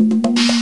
You